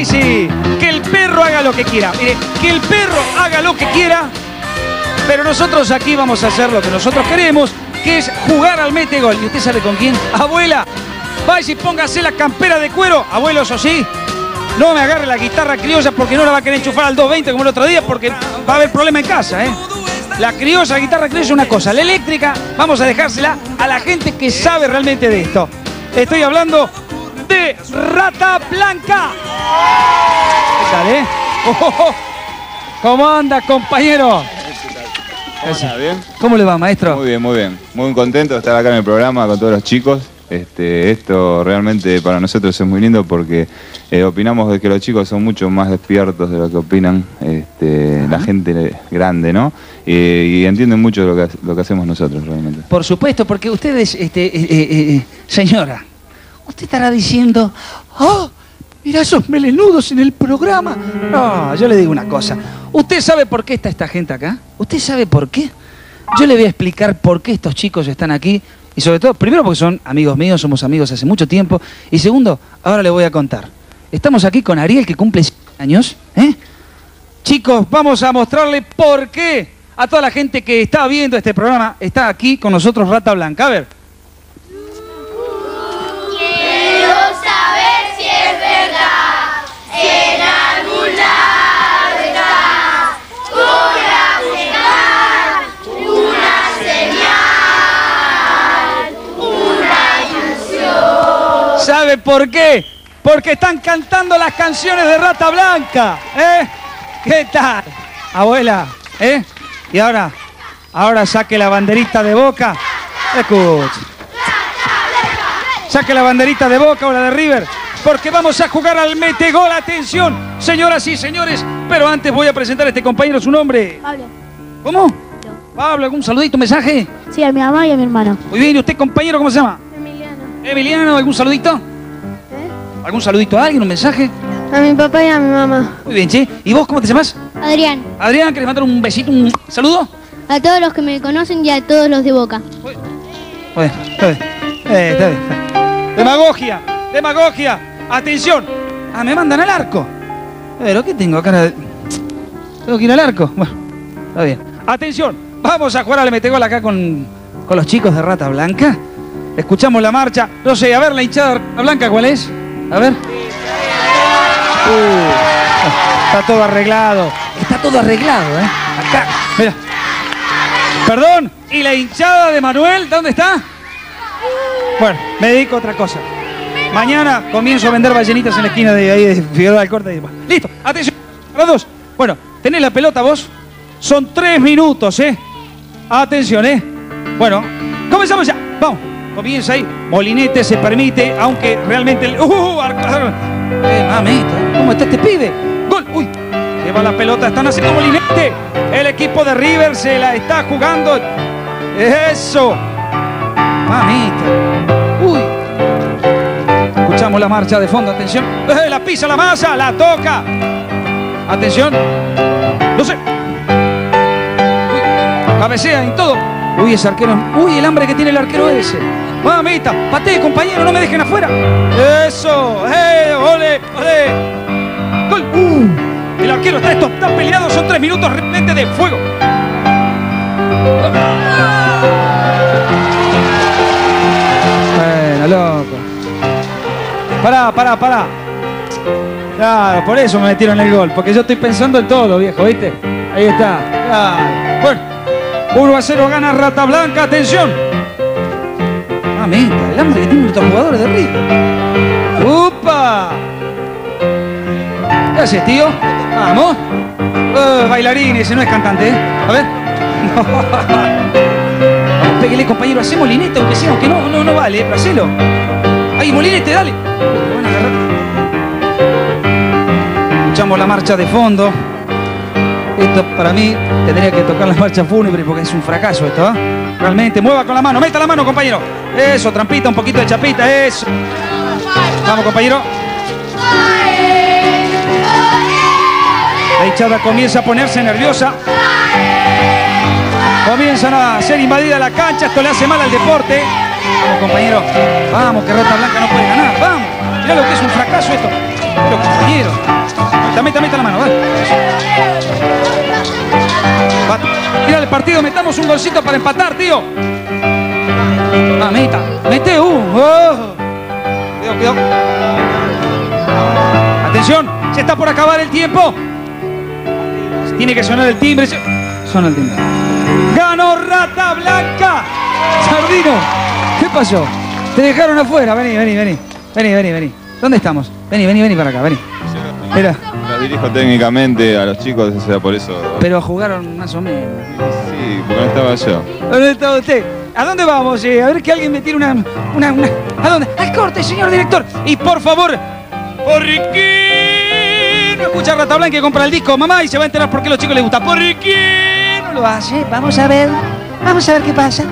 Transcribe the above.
Que el perro haga lo que quiera. Mire, que el perro haga lo que quiera, pero nosotros aquí vamos a hacer lo que nosotros queremos, que es jugar al mete gol. ¿Y usted sabe con quién? Abuela, vaya y póngase la campera de cuero. Abuelo, eso sí, no me agarre la guitarra criolla porque no la va a querer enchufar al 220 como el otro día porque va a haber problema en casa, ¿eh? La criolla, la guitarra criolla es una cosa. La eléctrica, vamos a dejársela a la gente que sabe realmente de esto. Estoy hablando de Rata Blanca. ¿Qué tal, eh? Oh, ¿Cómo anda, compañero? ¿Cómo le va, maestro? Muy bien, muy bien. Muy contento de estar acá en el programa con todos los chicos. Este, esto realmente para nosotros es muy lindo porque eh, opinamos de que los chicos son mucho más despiertos de lo que opinan este, la gente grande, ¿no? Eh, y entienden mucho lo que, lo que hacemos nosotros realmente. Por supuesto, porque ustedes, este, eh, señora, usted estará diciendo, ¡oh! Mira esos melenudos en el programa. No, yo le digo una cosa. ¿Usted sabe por qué está esta gente acá? ¿Usted sabe por qué? Yo le voy a explicar por qué estos chicos están aquí. Y sobre todo, primero porque son amigos míos, somos amigos hace mucho tiempo. Y segundo, ahora le voy a contar. Estamos aquí con Ariel, que cumple 100 años. ¿eh? Chicos, vamos a mostrarle por qué a toda la gente que está viendo este programa está aquí con nosotros Rata Blanca. A ver. ¿Sabe por qué? Porque están cantando las canciones de Rata Blanca. ¿Eh? ¿Qué tal? Abuela, ¿eh? Y ahora, ahora saque la banderita de boca. Escuche. Saque la banderita de boca o la de River. Porque vamos a jugar al mete gol. Atención, señoras y señores. Pero antes voy a presentar a este compañero su nombre. Pablo. ¿Cómo? Pablo, ¿algún saludito, mensaje? Sí, a mi mamá y a mi hermano. Muy bien, ¿y usted, compañero, cómo se llama? Emiliano. Emiliano, ¿algún saludito? ¿Algún saludito a alguien, un mensaje? A mi papá y a mi mamá. Muy bien, che. ¿Y vos cómo te llamas? Adrián. Adrián, ¿querés mandar un besito, un saludo? A todos los que me conocen y a todos los de Boca. Bueno, está bien. Eh, está bien. Demagogia, demagogia. Atención. Ah, me mandan al arco. Pero, ¿qué tengo acá? ¿Tengo que ir al arco? Bueno, está bien. Atención, vamos a jugar al metegol acá con, con los chicos de Rata Blanca. Escuchamos la marcha. No sé, a ver, la hinchada Blanca, ¿cuál es? A ver. Uh, está todo arreglado. Está todo arreglado, ¿eh? Acá, mira. Perdón, ¿y la hinchada de Manuel? ¿Dónde está? Bueno, me dedico a otra cosa. Mañana comienzo a vender ballenitas en la esquina de ahí de Figueroa del Corte y demás. Listo, atención, los dos. Bueno, tenés la pelota vos. Son tres minutos, ¿eh? Atención, ¿eh? Bueno, comenzamos ya. Vamos, comienza ahí. Molinete se permite, aunque realmente... El... ¡Uh! ar- ar- Eh, mamita, ¿cómo está este pibe? Gol, uy. Lleva la pelota, están haciendo Molinete. El equipo de River se la está jugando. Eso. Mamita. Uy. Escuchamos la marcha de fondo, atención. Eh, La pisa la masa, la toca. Atención. No sé. Uy, Cabecea y todo. Uy, ese arquero. Uy, el hambre que tiene el arquero ese. Mamita, patee, compañero, no me dejen afuera. Eso. ¡Eh! ¡Ole! ¡Ole! ¡Gol! Uh, el arquero está, esto está peleado, son tres minutos realmente de fuego. Bueno, loco. Pará, pará, pará. Claro, por eso me metieron el gol, porque yo estoy pensando en todo, viejo, ¿viste? Ahí está. Claro. Bueno, 1 a 0 gana Rata Blanca, atención. Mamita, el hambre que tienen estos jugadores de River. ¡Upa! ¿Qué haces, tío? Vamos. Eh, bailarín, ese no es cantante, ¿eh? A ver. Vamos, pégale, compañero, hacemos molinete, aunque sea, aunque no, no, no vale, pero hacelo. Ahí, molinete, dale. Agarrar. Escuchamos la marcha de fondo. Esto para mí tendría que tocar la marcha fúnebre porque es un fracaso esto, ¿ah? Realmente, mueva con la mano, meta la mano, compañero. Eso, trampita, un poquito de chapita, eso. Vamos, compañero. La hinchada comienza a ponerse nerviosa. Comienzan a ser invadida la cancha, esto le hace mal al deporte. Vamos, compañero. Vamos, que Rata Blanca no puede ganar. Vamos. Mirá lo que es un fracaso esto. Pero, compañero. Meta, meta, meta la mano, dale. Va, el partido, metamos un golcito para empatar, tío. Mamita, mete un. Cuidado. Atención, se está por acabar el tiempo. Tiene que sonar el timbre. Suena el timbre. ¡Ganó Rata Blanca! Sardino, ¿qué pasó? Te dejaron afuera. Vení, vení, vení. Vení, vení, vení. ¿Dónde estamos? Vení, vení, vení para acá, vení. Los dirijo técnicamente a los chicos, o sea, por eso. pero jugaron más o menos. Sí, porque no estaba yo. ¿Dónde está usted? ¿A dónde vamos? eh? A ver que alguien me tire una, una, una- ¿A dónde? ¡Al corte, señor director! Y por favor, ¿por qué no escucha Rata Blanca y compra el disco, mamá? Y se va a enterar por qué a los chicos les gusta. ¿Por qué no lo hace? Vamos a ver. Vamos a ver qué pasa.